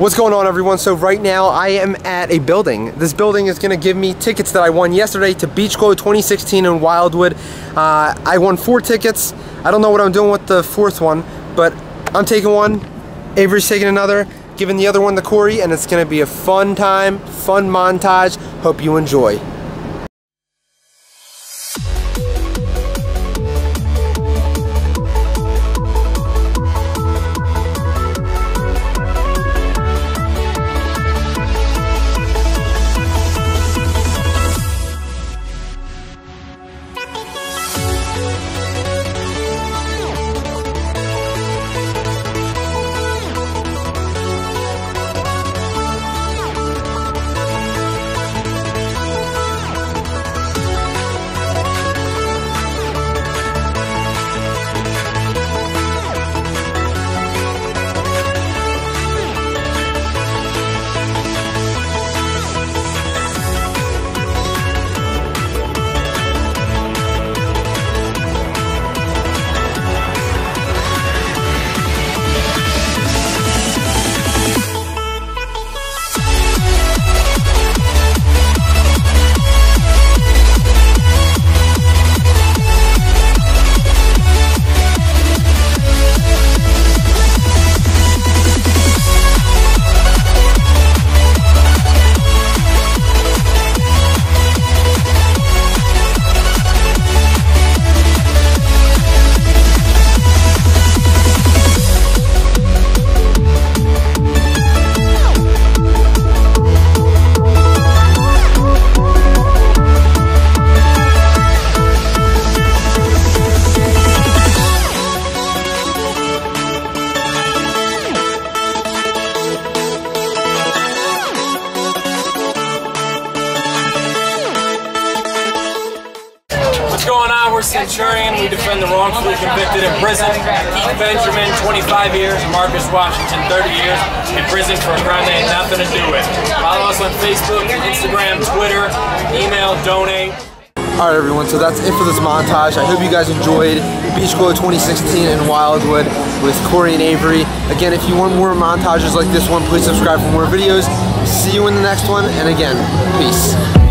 What's going on everyone? So right now I am at a building. This building is gonna give me tickets that I won yesterday to Beach Glow 2016 in Wildwood. Uh, I won four tickets. I don't know what I'm doing with the fourth one, but I'm taking one, Avery's taking another, giving the other one to Corey, and it's gonna be a fun time, fun montage. Hope you enjoy. Going on? We're Centurion. We defend the wrongfully convicted in prison. Keith Benjamin, 25 years. Marcus Washington, 30 years in prison for a crime they had nothing to do with. Follow us on Facebook, Instagram, Twitter, email, donate. Alright everyone, so that's it for this montage. I hope you guys enjoyed Beach Glow 2016 in Wildwood with Corey and Avery. Again, if you want more montages like this one, please subscribe for more videos. See you in the next one, and again, peace.